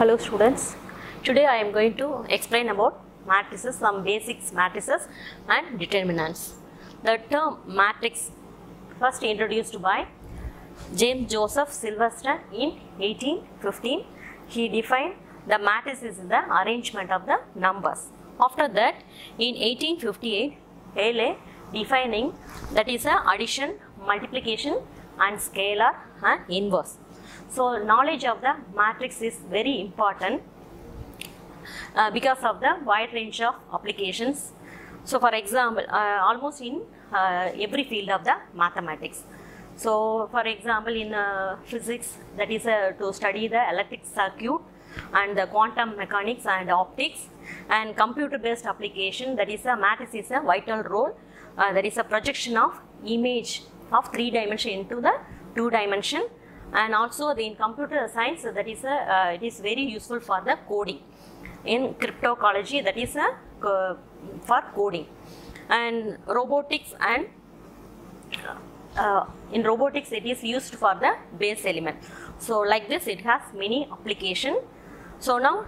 Hello students. Today I am going to explain about matrices, some basics matrices and determinants. The term matrix first introduced by James Joseph Sylvester in 1815. He defined the matrix is the arrangement of the numbers. After that, in 1858, Cayley defining that is a addition, multiplication and scalar and inverse. So knowledge of the matrix is very important uh, because of the wide range of applications. So for example, uh, almost in uh, every field of the mathematics. So for example, in uh, physics, that is uh, to study the electric circuit and the quantum mechanics and optics and computer based application that is a matrix is a vital role uh, that is a projection of image of three dimension into the two dimension and also in computer science that is a uh, it is very useful for the coding. In cryptology that is a uh, for coding. And robotics and uh, in robotics it is used for the base element. So like this it has many application. So now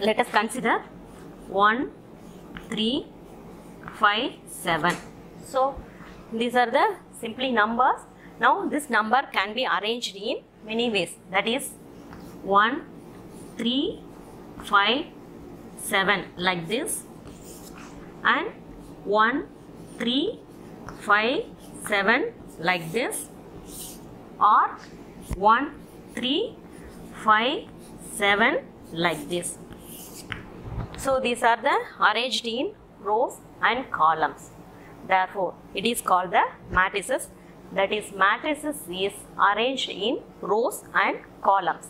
let us consider 1 3 5 7 so these are the simply numbers now this number can be arranged in many ways. That is 1 3 5 7 like this. And 1 3 5 7 like this. Or 1 3 5 7 like this. So these are the arranged in rows and columns. Therefore it is called the matrices that is matrices is arranged in rows and columns.